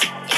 Peace.